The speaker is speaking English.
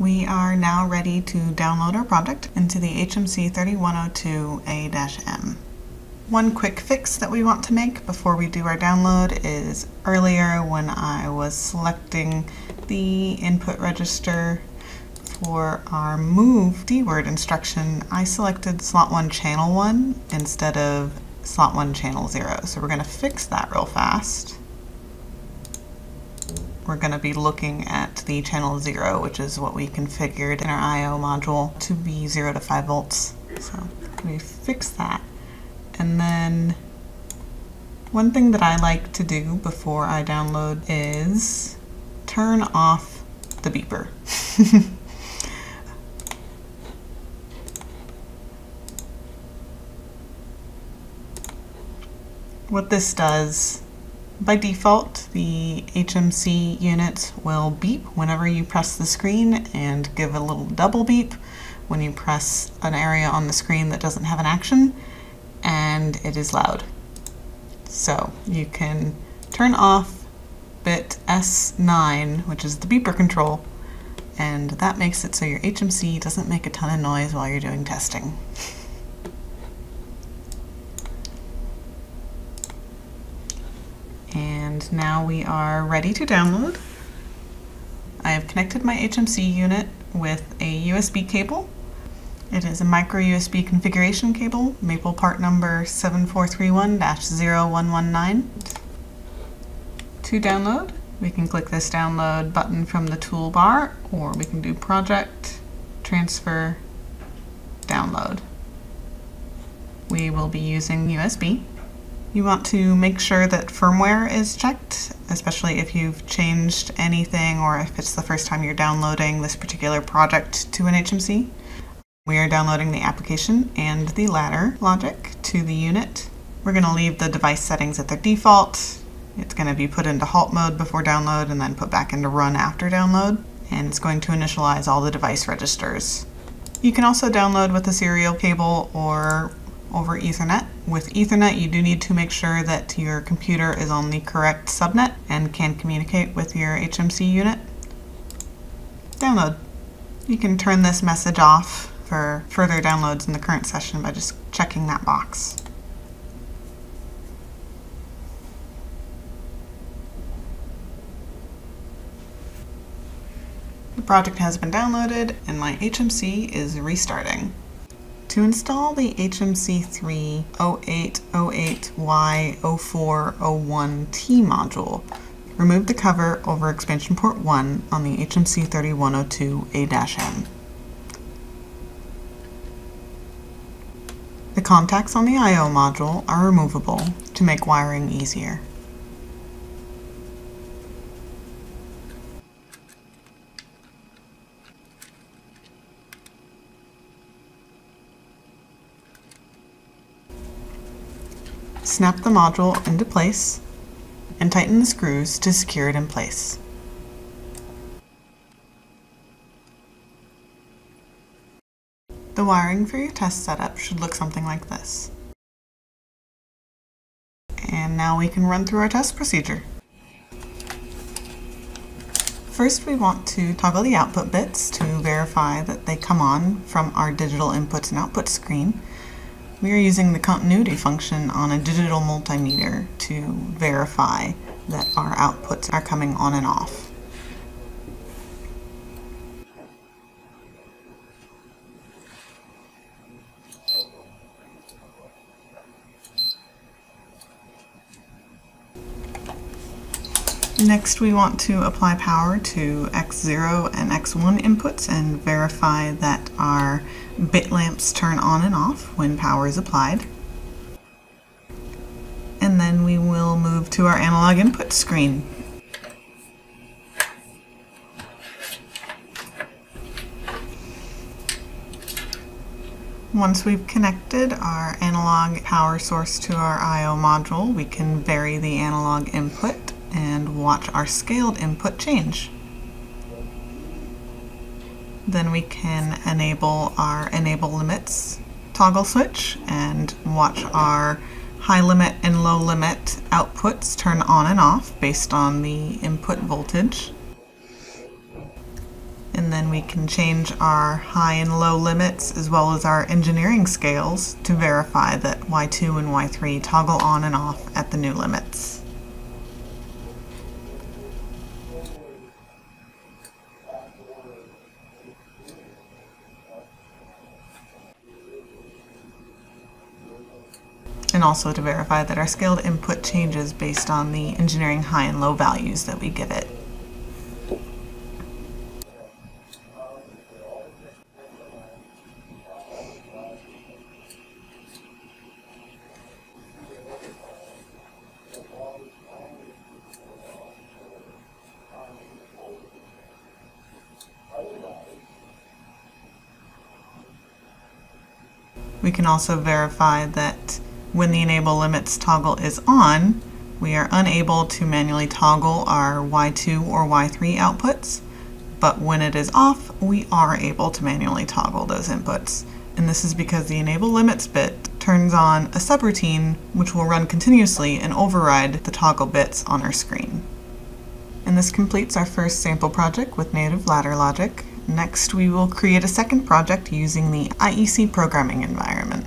We are now ready to download our project into the HMC 3102A-M. One quick fix that we want to make before we do our download is earlier when I was selecting the input register for our move D-word instruction, I selected slot 1 channel 1 instead of slot 1 channel 0. So we're going to fix that real fast we're going to be looking at the channel 0, which is what we configured in our I.O. module to be 0 to 5 volts. So we fix that. And then one thing that I like to do before I download is turn off the beeper. what this does by default, the HMC unit will beep whenever you press the screen and give a little double beep when you press an area on the screen that doesn't have an action, and it is loud. So you can turn off bit S9, which is the beeper control, and that makes it so your HMC doesn't make a ton of noise while you're doing testing. And now we are ready to download. I have connected my HMC unit with a USB cable. It is a micro USB configuration cable, maple part number 7431-0119. To download, we can click this download button from the toolbar, or we can do project, transfer, download. We will be using USB. You want to make sure that firmware is checked, especially if you've changed anything or if it's the first time you're downloading this particular project to an HMC. We are downloading the application and the ladder logic to the unit. We're going to leave the device settings at their default. It's going to be put into halt mode before download and then put back into run after download. And it's going to initialize all the device registers. You can also download with a serial cable or over Ethernet. With Ethernet, you do need to make sure that your computer is on the correct subnet and can communicate with your HMC unit. Download. You can turn this message off for further downloads in the current session by just checking that box. The project has been downloaded and my HMC is restarting. To install the HMC3 0808Y0401T module, remove the cover over expansion port 1 on the HMC 3102A-M. The contacts on the I.O. module are removable to make wiring easier. Snap the module into place and tighten the screws to secure it in place. The wiring for your test setup should look something like this. And now we can run through our test procedure. First we want to toggle the output bits to verify that they come on from our digital inputs and output screen we are using the continuity function on a digital multimeter to verify that our outputs are coming on and off. Next we want to apply power to X0 and X1 inputs and verify that our Bit lamps turn on and off when power is applied. And then we will move to our analog input screen. Once we've connected our analog power source to our I.O. module, we can vary the analog input and watch our scaled input change. Then we can enable our enable limits toggle switch and watch our high limit and low limit outputs turn on and off based on the input voltage. And then we can change our high and low limits as well as our engineering scales to verify that Y2 and Y3 toggle on and off at the new limits. And also to verify that our scaled input changes based on the engineering high and low values that we give it. We can also verify that when the enable limits toggle is on, we are unable to manually toggle our Y2 or Y3 outputs, but when it is off, we are able to manually toggle those inputs. And this is because the enable limits bit turns on a subroutine which will run continuously and override the toggle bits on our screen. And this completes our first sample project with native ladder logic. Next, we will create a second project using the IEC programming environment.